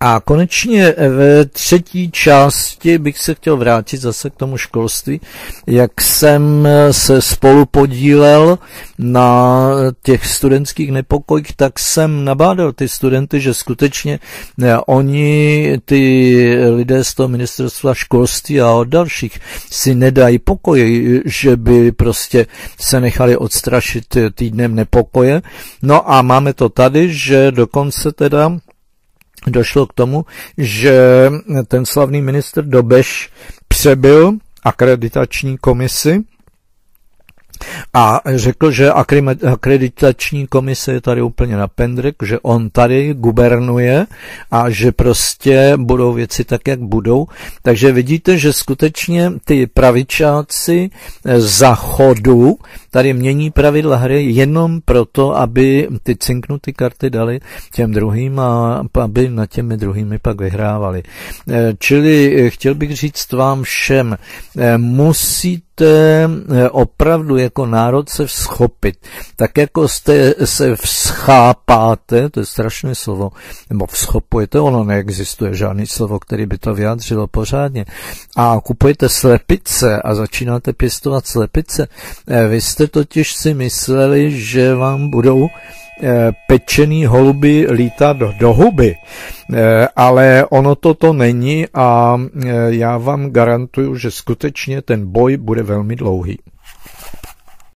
A konečně ve třetí části bych se chtěl vrátit zase k tomu školství, jak jsem se spolu podílel na těch studentských nepokojích, tak jsem nabádal ty studenty, že skutečně ne, oni, ty lidé z toho ministerstva školství a od dalších si nedají pokoj, že by prostě se nechali odstrašit týdnem nepokoje. No a máme to tady, že dokonce teda došlo k tomu, že ten slavný minister Dobeš přebyl akreditační komisi a řekl, že akreditační komise je tady úplně na pendrek, že on tady gubernuje a že prostě budou věci tak, jak budou. Takže vidíte, že skutečně ty pravičáci za chodu tady mění pravidla hry jenom proto, aby ty cinknuté karty dali těm druhým a aby na těmi druhými pak vyhrávali. Čili chtěl bych říct vám všem, musíte musíte eh, opravdu jako národ se vzchopit. Tak jako jste se vzchápáte, to je strašné slovo, nebo vzchopujete, ono neexistuje žádný slovo, který by to vyjádřilo pořádně. A kupujete slepice a začínáte pěstovat slepice. Eh, vy jste totiž si mysleli, že vám budou Eh, pečený holuby lítat do huby. Eh, ale ono to to není a eh, já vám garantuju, že skutečně ten boj bude velmi dlouhý.